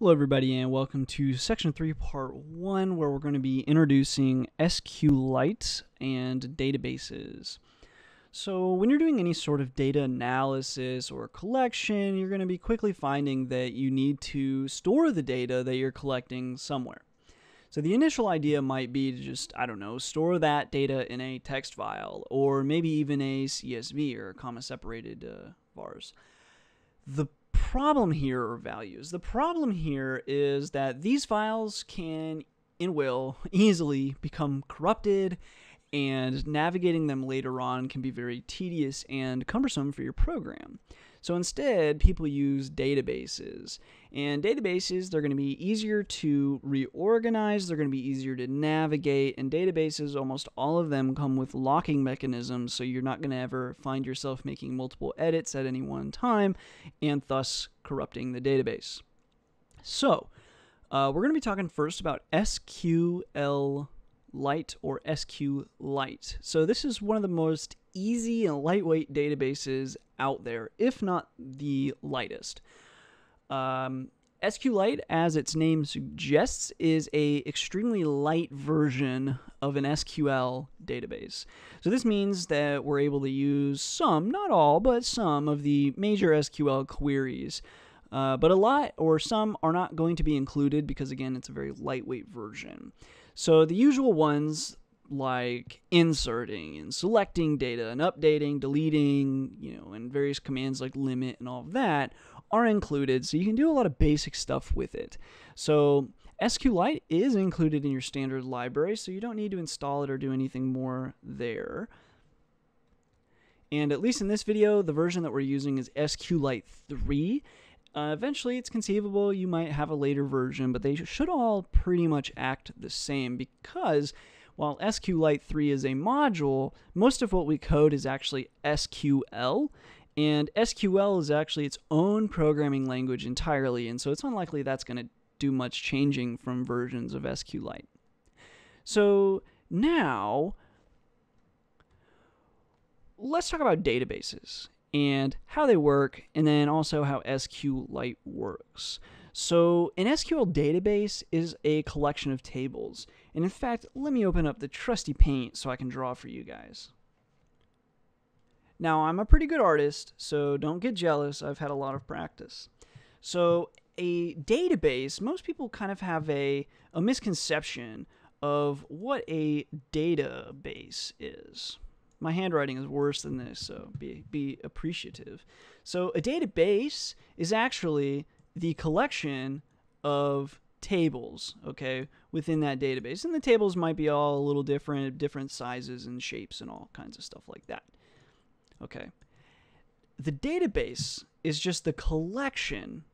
Hello, everybody, and welcome to Section 3, Part 1, where we're going to be introducing SQLite and databases. So, when you're doing any sort of data analysis or collection, you're going to be quickly finding that you need to store the data that you're collecting somewhere. So, the initial idea might be to just, I don't know, store that data in a text file, or maybe even a CSV or comma separated uh, vars. The problem here or values. The problem here is that these files can and will easily become corrupted and navigating them later on can be very tedious and cumbersome for your program. So instead, people use databases. And databases, they're going to be easier to reorganize, they're going to be easier to navigate, and databases, almost all of them come with locking mechanisms, so you're not going to ever find yourself making multiple edits at any one time, and thus corrupting the database. So, uh, we're going to be talking first about SQL Lite or SQLite. So this is one of the most easy and lightweight databases out there, if not the lightest. Um, SQLite, as its name suggests, is a extremely light version of an SQL database. So this means that we're able to use some, not all, but some of the major SQL queries. Uh, but a lot or some are not going to be included because again it's a very lightweight version. So the usual ones like inserting and selecting data and updating, deleting, you know, and various commands like limit and all of that are included. So you can do a lot of basic stuff with it. So SQLite is included in your standard library, so you don't need to install it or do anything more there. And at least in this video, the version that we're using is SQLite 3. Uh, eventually, it's conceivable you might have a later version, but they should all pretty much act the same because while SQLite 3 is a module, most of what we code is actually SQL, and SQL is actually its own programming language entirely, and so it's unlikely that's going to do much changing from versions of SQLite. So now, let's talk about databases and how they work, and then also how SQLite works. So, an SQL database is a collection of tables. And in fact, let me open up the trusty paint so I can draw for you guys. Now, I'm a pretty good artist, so don't get jealous. I've had a lot of practice. So, a database, most people kind of have a, a misconception of what a database is my handwriting is worse than this, so be, be appreciative. So, a database is actually the collection of tables, okay, within that database. And the tables might be all a little different, different sizes and shapes and all kinds of stuff like that. Okay. The database is just the collection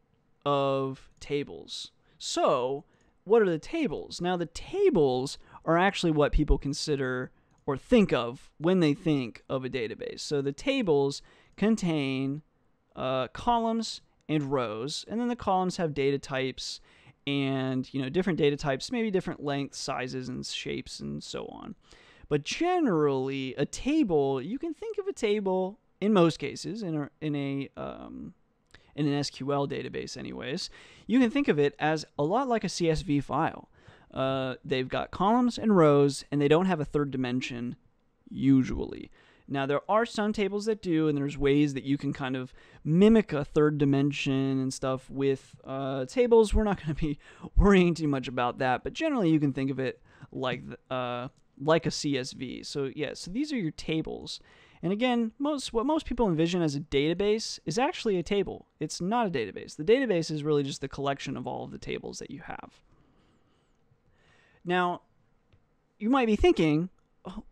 of tables. So, what are the tables? Now, the tables are actually what people consider or think of when they think of a database. So the tables contain uh, columns and rows, and then the columns have data types and you know different data types, maybe different lengths, sizes, and shapes, and so on. But generally, a table you can think of a table in most cases in a, in a um, in an SQL database, anyways. You can think of it as a lot like a CSV file. Uh, they've got columns and rows, and they don't have a third dimension usually. Now, there are some tables that do, and there's ways that you can kind of mimic a third dimension and stuff with uh, tables. We're not going to be worrying too much about that, but generally you can think of it like uh, like a CSV. So yeah, so these are your tables. And again, most what most people envision as a database is actually a table. It's not a database. The database is really just the collection of all of the tables that you have. Now, you might be thinking,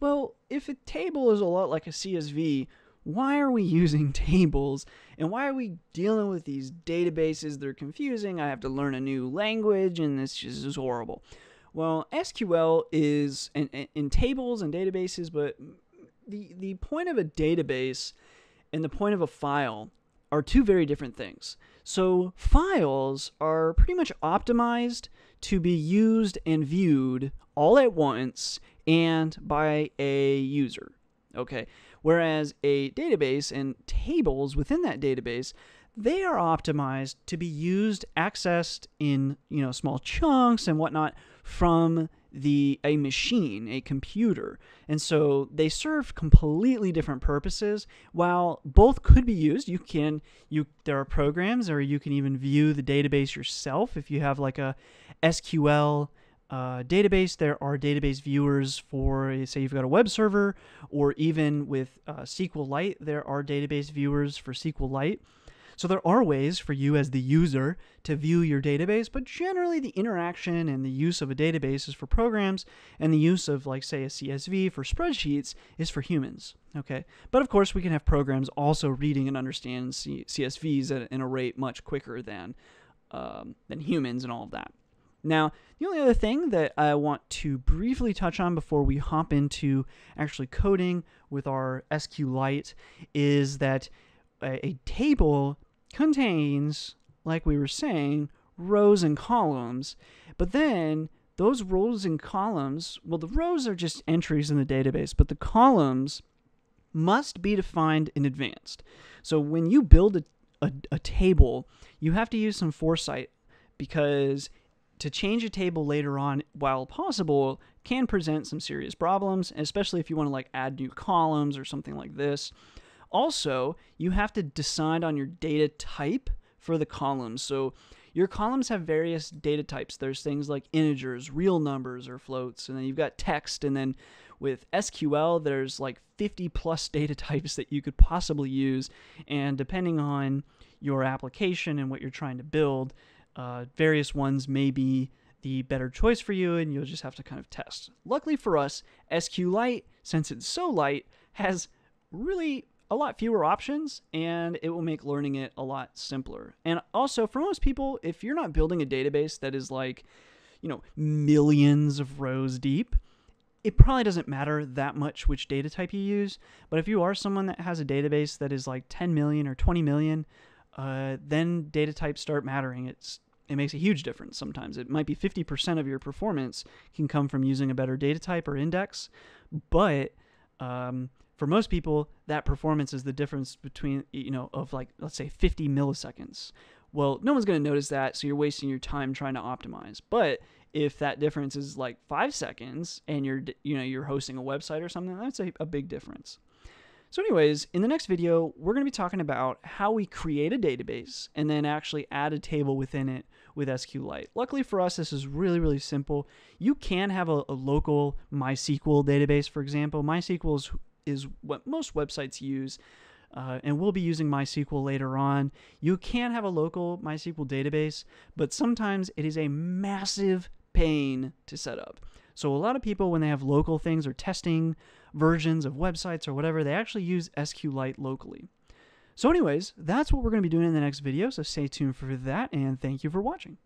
well, if a table is a lot like a CSV, why are we using tables and why are we dealing with these databases? They're confusing. I have to learn a new language and this just is horrible. Well, SQL is in, in tables and databases, but the, the point of a database and the point of a file are two very different things. So, files are pretty much optimized to be used and viewed all at once and by a user. Okay. Whereas a database and tables within that database, they are optimized to be used, accessed in you know small chunks and whatnot from the a machine, a computer. And so they serve completely different purposes. While both could be used, you can you there are programs or you can even view the database yourself if you have like a SQL uh, database. There are database viewers for, say, you've got a web server, or even with uh, SQLite, there are database viewers for SQLite. So there are ways for you as the user to view your database, but generally the interaction and the use of a database is for programs, and the use of, like, say, a CSV for spreadsheets is for humans. Okay, but of course we can have programs also reading and understand C- CSVs at, at a rate much quicker than um, than humans and all of that. Now, the only other thing that I want to briefly touch on before we hop into actually coding with our SQLite is that a, a table contains, like we were saying, rows and columns, but then those rows and columns, well, the rows are just entries in the database, but the columns must be defined in advance. So when you build a, a, a, table, you have to use some foresight because to change a table later on, while possible, can present some serious problems, especially if you want to like add new columns or something like this. Also, you have to decide on your data type for the columns. So your columns have various data types. There's things like integers, real numbers, or floats, and then you've got text. And then with SQL, there's like 50 plus data types that you could possibly use. And depending on your application and what you're trying to build, uh, various ones may be the better choice for you, and you'll just have to kind of test. Luckily for us, SQLite, since it's so light, has really a lot fewer options and it will make learning it a lot simpler. And also, for most people, if you're not building a database that is like, you know, millions of rows deep, it probably doesn't matter that much which data type you use. But if you are someone that has a database that is like 10 million or 20 million, uh, then data types start mattering. It's it makes a huge difference sometimes. It might be 50% of your performance can come from using a better data type or index, but um, for most people, that performance is the difference between, you know, of like, let's say 50 milliseconds. Well, no one's going to notice that, so you're wasting your time trying to optimize. But if that difference is like five seconds and you're, you know, you're hosting a website or something, that's a, a big difference. So anyways, in the next video, we're going to be talking about how we create a database and then actually add a table within it with SQLite. Luckily for us, this is really, really simple. You can have a, a local MySQL database, for example. MySQL is, is what most websites use. Uh, and we'll be using MySQL later on. You can have a local MySQL database, but sometimes it is a massive pain to set up. So a lot of people, when they have local things or testing versions of websites or whatever, they actually use SQLite locally. So anyways, that's what we're going to be doing in the next video, so stay tuned for that, and thank you for watching.